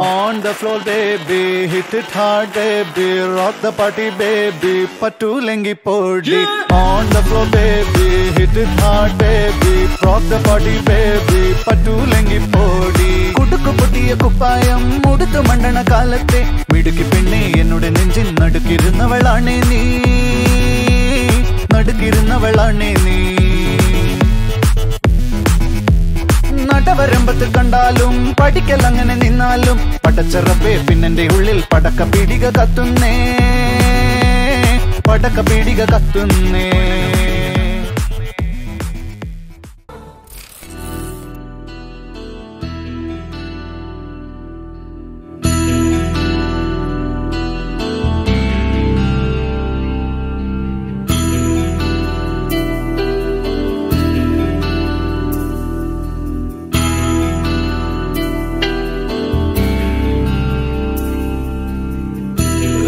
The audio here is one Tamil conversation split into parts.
On the floor, baby, hit it hard, baby, rock the party, baby, patu lengi podi. On the floor, baby, hit it hard, baby, rock the party, baby, patu lengi podi. குடுக்கு புட்டிய குப்பாயம் முடித்து மண்டன காலத்தே மிடுக்கி பெண்ணே என்னுடைய நெஞ்சின் நடுக்கிருந்தவளானே நீ நடுக்கிருந்தவளானே நீ നടവരമ്പത്ത് കണ്ടാലും പഠിക്കൽ അങ്ങനെ നിന്നാലും പടച്ചറപ്പേ പിന്നെന്റെ ഉള്ളിൽ പടക്ക പീടിക കത്തുന്നേ. പടക്ക പീടിക കത്തുന്നേ.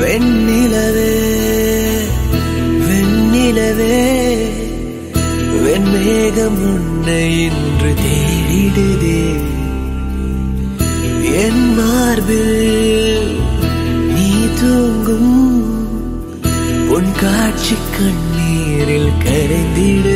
வெண்ணிலவே வெண்ணிலவே வெண்மேகம் உன்னை இன்று தேடிடுதே. என் மார்பில் நீ தூங்கும் உன் காட்சி கண்ணீரில் கரைந்திடுது